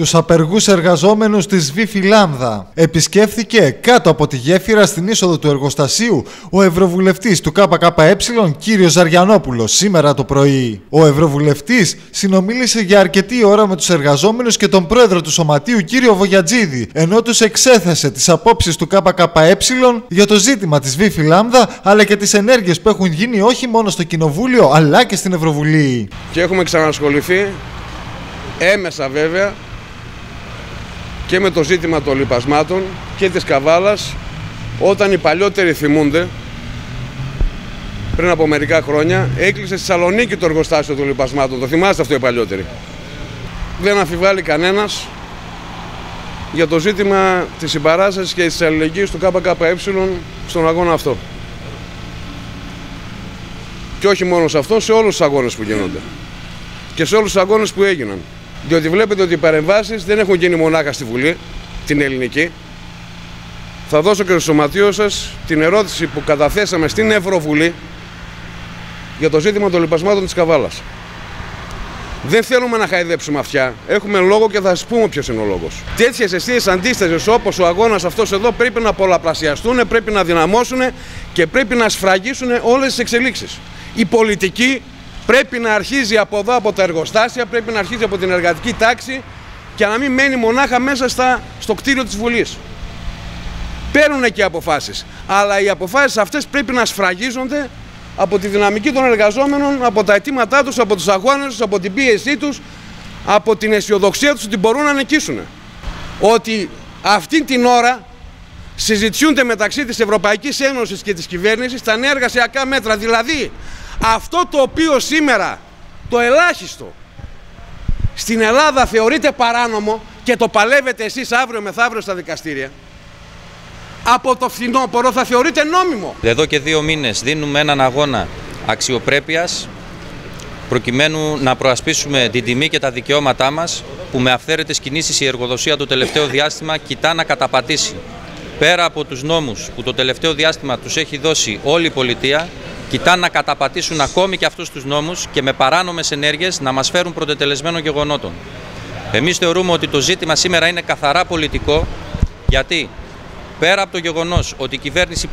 τους απεργούς εργαζόμενους της Βίφη Λάμδα. Επισκέφθηκε κάτω από τη γέφυρα στην είσοδο του εργοστασίου ο Ευρωβουλευτής του ΚΚΕ κύριος Ζαριανόπουλος σήμερα το πρωί. Ο Ευρωβουλευτής συνομίλησε για αρκετή ώρα με τους εργαζόμενους και τον πρόεδρο του Σωματείου κύριο Βογιατζίδη, ενώ τους εξέθεσε τις απόψεις του ΚΚΕ για το ζήτημα της Βίφη Λάμδα αλλά και τις ενέργειες που έχουν γίνει όχι μόνο στο Κοινοβούλιο αλλά και στην Ευρωβουλή. Και έχουμε ξανασχοληθεί έμεσα βέβαια και με το ζήτημα των λοιπασμάτων και της Καβάλας όταν οι παλιότεροι θυμούνται πριν από μερικά χρόνια έκλεισε στη Σαλονίκη το εργοστάσιο των λοιπασμάτων. Το θυμάστε αυτό οι παλιότεροι; Δεν αμφιβάλλει κανένας για το ζήτημα της συμπαράστασης και της αλληλεγγύης του ΚΚΕ στον αγώνα αυτό. Και όχι μόνο σε αυτό, σε όλους τους αγώνες που γίνονται. Και σε όλους τους αγώνες που έγιναν. Διότι βλέπετε ότι οι παρεμβάσεις δεν έχουν γίνει μονάχα στη Βουλή, την ελληνική. Θα δώσω και στο σωματείο σας την ερώτηση που καταθέσαμε στην Ευρωβουλή για το ζήτημα των λοιπασμάτων της Καβάλας. Δεν θέλουμε να χαϊδέψουμε αυτιά. Έχουμε λόγο και θα σας πούμε ποιος είναι ο λόγος. Τέτοιες αιστείε αντίσταση όπως ο αγώνας αυτός εδώ πρέπει να πολλαπλασιαστούν, πρέπει να δυναμώσουν και πρέπει να σφραγίσουν όλες τις εξελίξεις. Η πολιτική πρέπει να αρχίζει από εδώ, από τα εργοστάσια, πρέπει να αρχίζει από την εργατική τάξη και να μην μένει μονάχα μέσα στα, στο κτίριο της Βουλής. Παίρνουν και αποφάσεις, αλλά οι αποφάσεις αυτές πρέπει να σφραγίζονται από τη δυναμική των εργαζόμενων, από τα αιτήματά τους, από τους αγώνες τους, από την πίεσή τους, από την αισιοδοξία τους ότι μπορούν να νικήσουν. Ότι αυτή την ώρα συζητιούνται μεταξύ της Ευρωπαϊκής Ένωσης και της κυβέρνησης τα νέα εργασιακά μέτρα, δηλαδή αυτό το οποίο σήμερα το ελάχιστο στην Ελλάδα θεωρείται παράνομο και το παλεύετε εσείς αύριο μεθαύριο στα δικαστήρια από το φθινόπωρο θα θεωρείται νόμιμο. Εδώ και δύο μήνες δίνουμε έναν αγώνα αξιοπρέπειας προκειμένου να προασπίσουμε την τιμή και τα δικαιώματά μας που με αυθαίρετες κινήσεις η εργοδοσία το τελευταίο διάστημα κοιτά να καταπατήσει. Πέρα από τους νόμους που το τελευταίο διάστημα τους έχει δώσει όλη η πολιτεία, κοιτάνε να καταπατήσουν ακόμη και αυτούς τους νόμους και με παράνομες ενέργειες να μας φέρουν πρωτετελεσμένο γεγονότων. Εμείς θεωρούμε ότι το ζήτημα σήμερα είναι καθαρά πολιτικό, γιατί πέρα από το γεγονός ότι η κυβέρνηση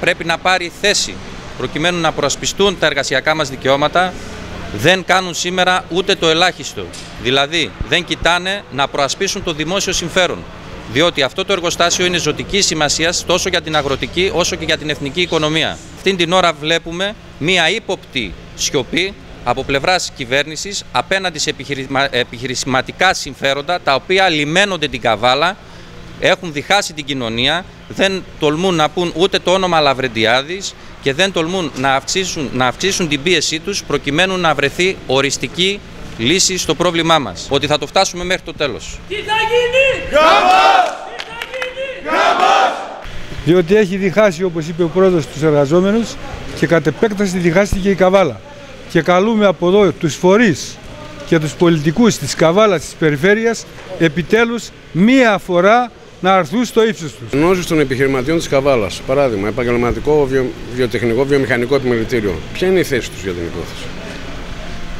πρέπει να πάρει θέση προκειμένου να προασπιστούν τα εργασιακά μας δικαιώματα, δεν κάνουν σήμερα ούτε το ελάχιστο. Δηλαδή δεν κοιτάνε να προασπίσουν το δημόσιο συμφέρον. Διότι αυτό το εργοστάσιο είναι ζωτικής σημασίας τόσο για την αγροτική όσο και για την εθνική οικονομία. Αυτή την ώρα βλέπουμε μία ύποπτη σιωπή από πλευράς κυβέρνησης απέναντι σε επιχειρηματικά συμφέροντα τα οποία λιμένονται την καβάλα, έχουν διχάσει την κοινωνία, δεν τολμούν να πούν ούτε το όνομα Λαβρεντιάδης και δεν τολμούν να αυξήσουν, να αυξήσουν την πίεσή τους προκειμένου να βρεθεί οριστική λύση στο πρόβλημά μας. Ότι θα το φτάσουμε μέχρι το τέλος. Τι θα γίνει! Γαμάς! Τι θα γίνει! Γαμάς! Διότι έχει διχάσει, όπως είπε ο πρόεδρος, τους εργαζόμενους και κατ' επέκταση διχάστηκε η Καβάλα. Και καλούμε από εδώ τους φορείς και τους πολιτικούς της Καβάλας της περιφέρειας επιτέλους μία φορά να αρθούν στο ύψος τους. Γνώση των επιχειρηματιών της Καβάλας. Παράδειγμα, επαγγελματικό, βιο, βιοτεχνικό, βιομηχανικό επιμελητήριο. Ποια είναι η θέση τους για την υπόθεση;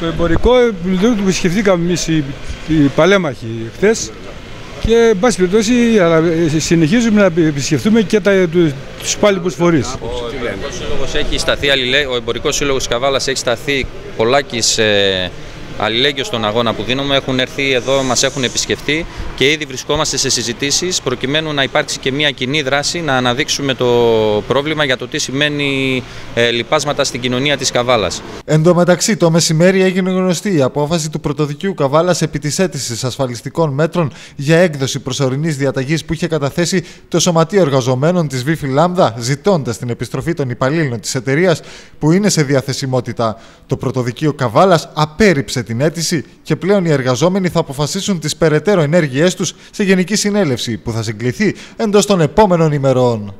Το εμπορικό επιμελητήριο που επισκεφθήκαμε εμείς οι, οι παλέμαχοι χθες και εν πάση περιπτώσει ε, συνεχίζουμε να επισκεφτούμε και τους υπάλληλους φορείς. Ο Εμπορικός Σύλλογος έχει σταθεί, ο Εμπορικός Σύλλογος Καβάλας έχει σταθεί πολλάκι αλληλέγγυος στον αγώνα που δίνουμε. Έχουν έρθει εδώ, μας έχουν επισκεφτεί και ήδη βρισκόμαστε σε συζητήσεις προκειμένου να υπάρξει και μια κοινή δράση να αναδείξουμε το πρόβλημα για το τι σημαίνει ε, λοιπάσματα στην κοινωνία της Καβάλας. Εν τω μεταξύ, το μεσημέρι έγινε γνωστή η απόφαση του Πρωτοδικείου Καβάλας επί της αίτησης ασφαλιστικών μέτρων για έκδοση προσωρινής διαταγής που είχε καταθέσει το Σωματείο Εργαζομένων της Βίφη Λάμδα, ζητώντας την επιστροφή των υπαλλήλων της εταιρείας που είναι σε διαθεσιμότητα. Το Πρωτοδικείο Καβάλας απέρριψε την αίτηση και πλέον οι εργαζόμενοι θα αποφασίσουν τις περαιτέρω ενέργειές τους σε Γενική Συνέλευση που θα συγκληθεί εντός των επόμενων ημερών.